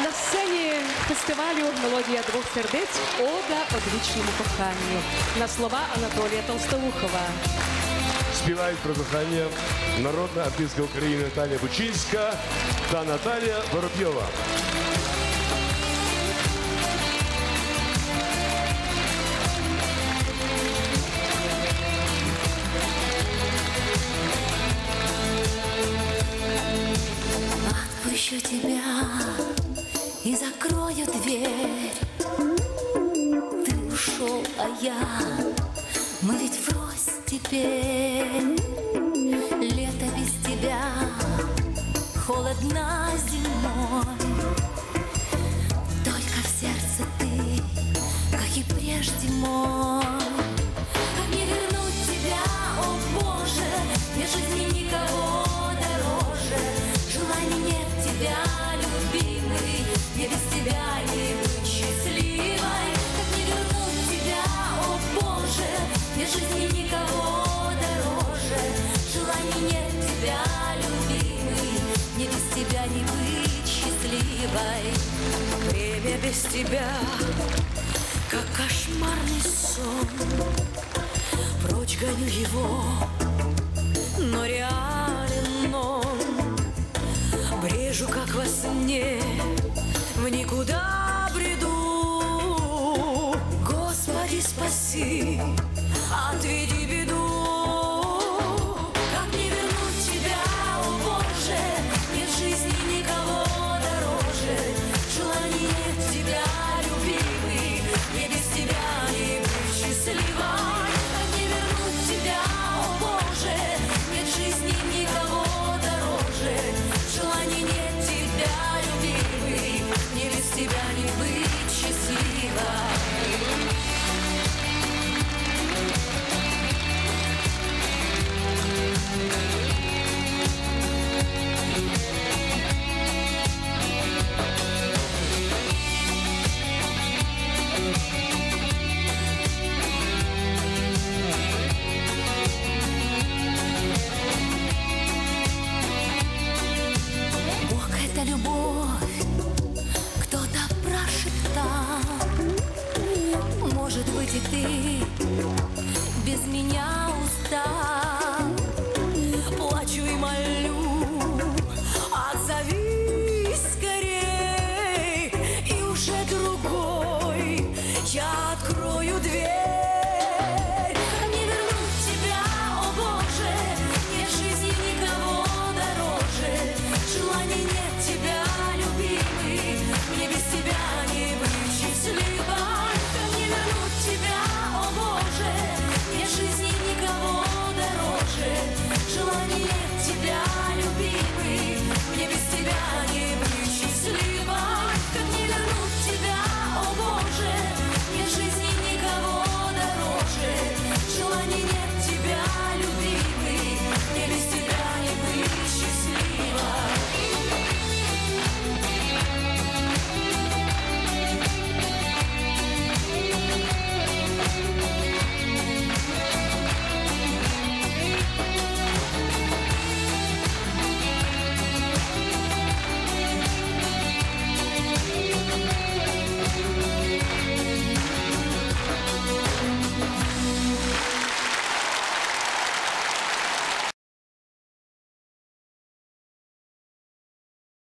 На сцені фестивалю Мелодія двох сердець Ода одвічному коханню. На слова Анатолія Толстовухова. Співають про кохання народна артистка України Наталія Бучинська та Наталія Воробйова. Отпущу тебя и закрою дверь. Ты ушел, а я, мы ведь врозь теперь. Лето без тебя, холодна зимой счастливой Время без тебя, как кошмарный сон. Прочь гоню его, но реален он. Брежу, как во сне, в никуда бреду. Господи, спаси, любовь, кто-то прошептал Может быть и ты